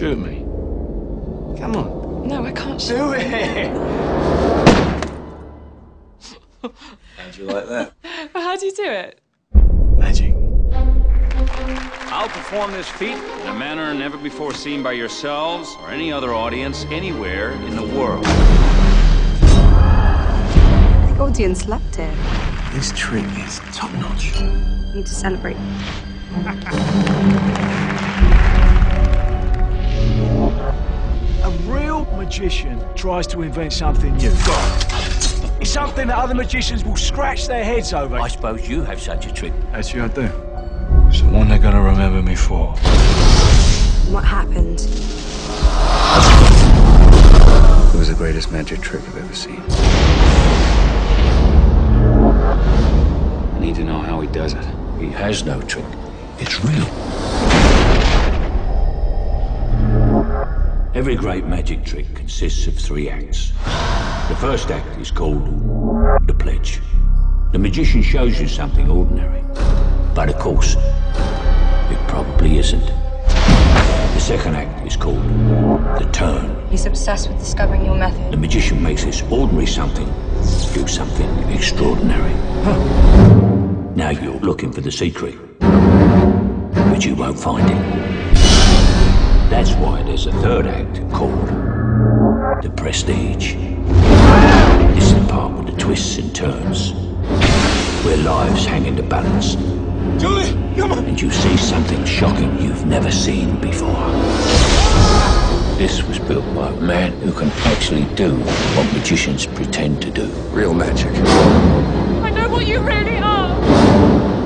shoot me. Come on. No, I can't. Do it! How'd you like that? How do you do it? Magic. I'll perform this feat in a manner never before seen by yourselves or any other audience anywhere in the world. The audience loved it. This trick is top notch. We need to celebrate. magician tries to invent something new. It's something that other magicians will scratch their heads over. I suppose you have such a trick. Actually, I do. It's the one they're gonna remember me for. What happened? It was the greatest magic trick I've ever seen. I need to know how he does it. He has no trick. It's real. Every great magic trick consists of three acts. The first act is called the pledge. The magician shows you something ordinary, but of course, it probably isn't. The second act is called the turn. He's obsessed with discovering your method. The magician makes this ordinary something do something extraordinary. Now you're looking for the secret, but you won't find it. Third act called the prestige. This is the part with the twists and turns, where lives hang in the balance. Julie, come on! And you see something shocking you've never seen before. This was built by a man who can actually do what magicians pretend to do. Real magic. I know what you really are.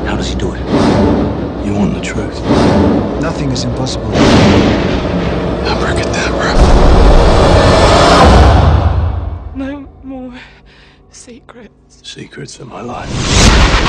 How does he do it? You want the truth? Nothing is impossible. Abracadabra. No more secrets. Secrets of my life.